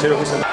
čemu, no, ale tři roky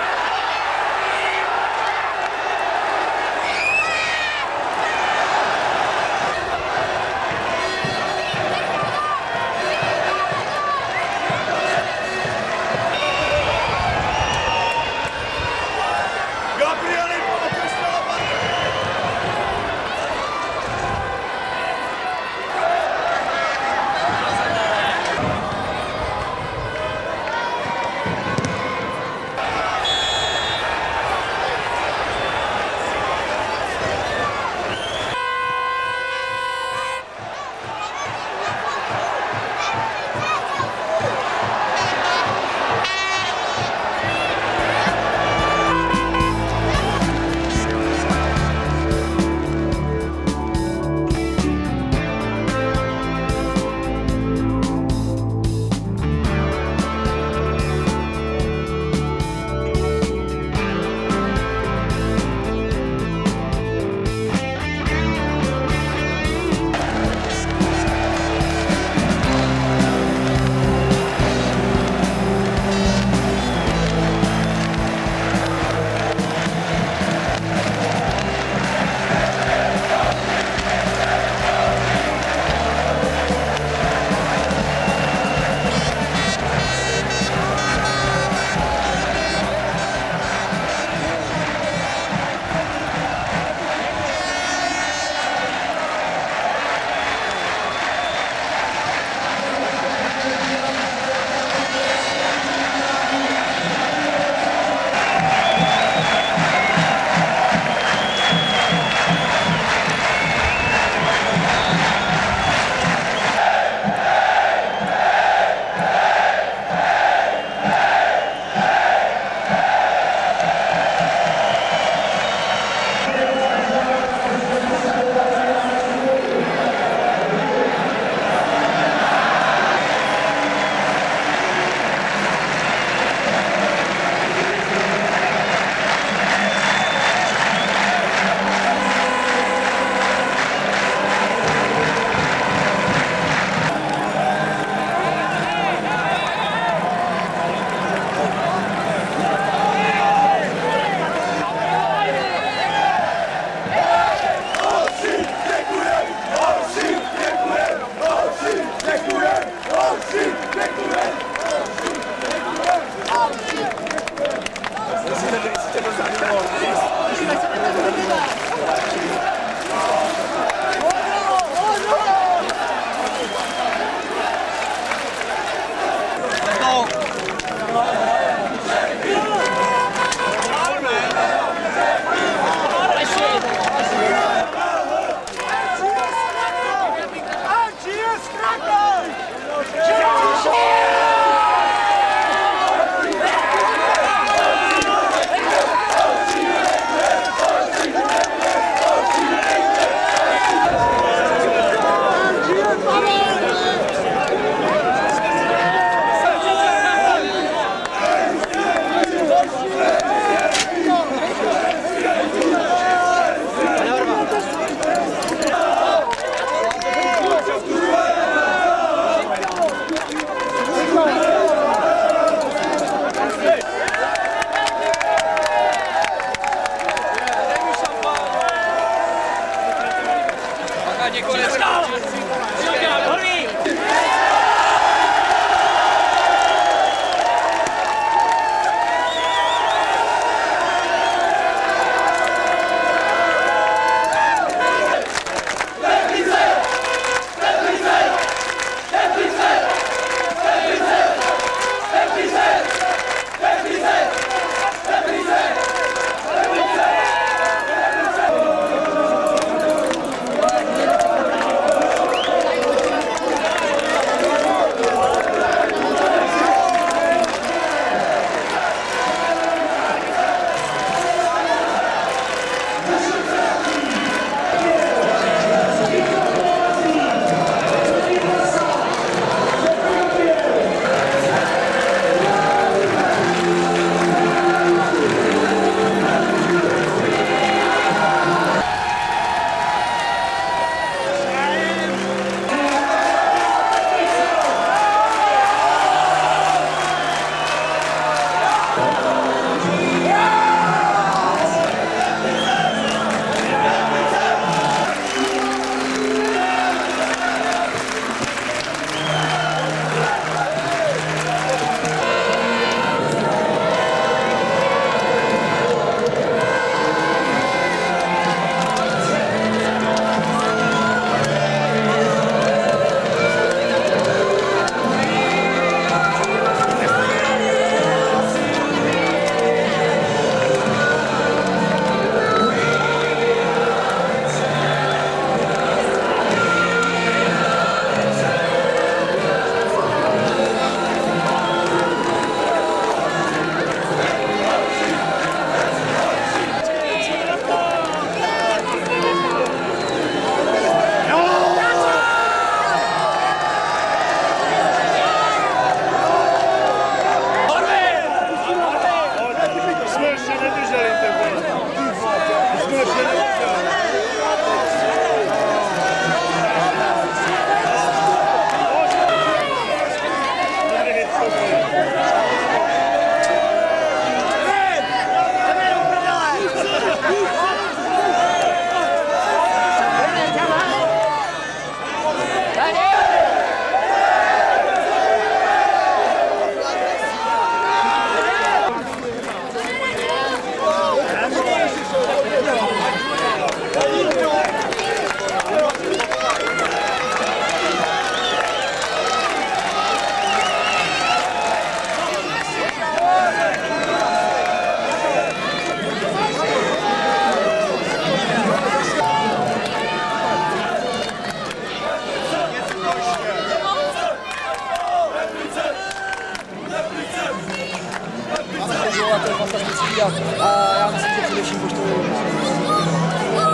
a, a já myslím, že především poštově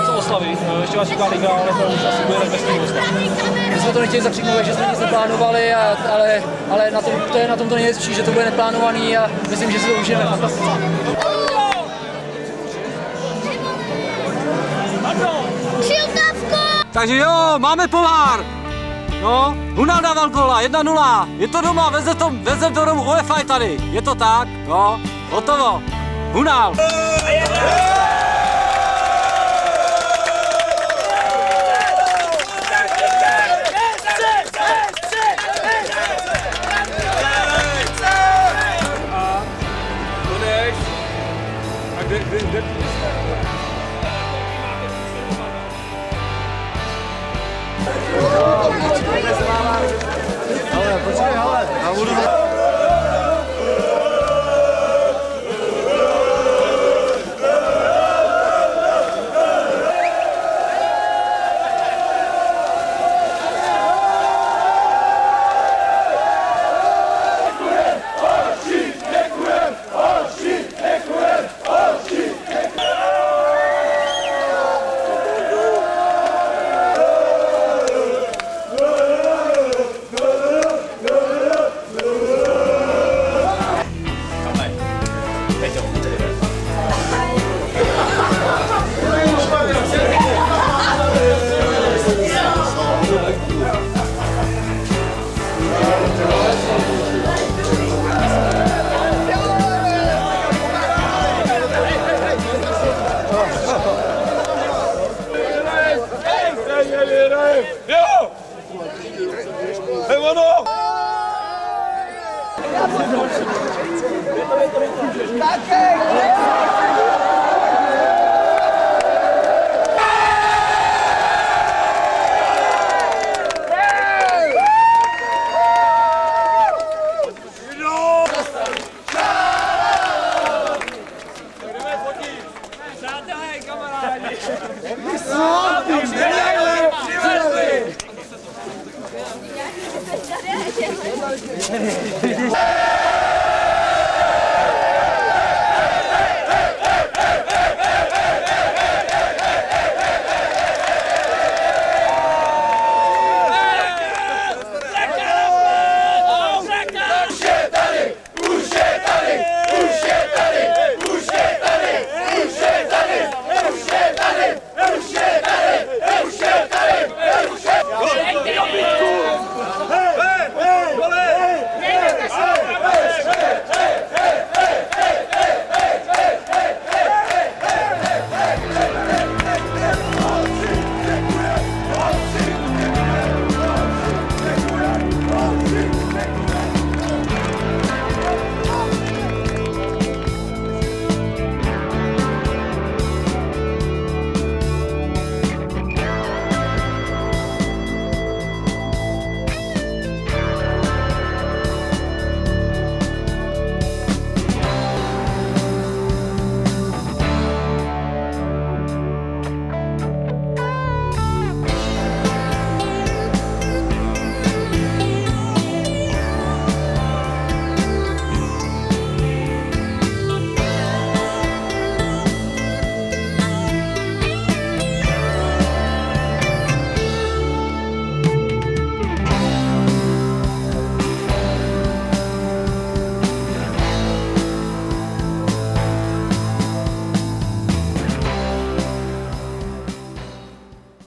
Co oslaví? Eh, Ještě vás čeká liga, ale to už asi bude tak bez toho My jsme to nechtěli zakřiknout, že jsme nic neplánovali, a, ale, ale na tom, to je na tom to nejhezčí, že to bude neplánovaný a myslím, že si to užijeme fantasticky. Takže jo, máme pohár. No, Hunal dával gola, 1-0. Je to doma, veze to, veze to domů UEFA je tady. Je to tak, no, hotovo. Hunal. Budeš.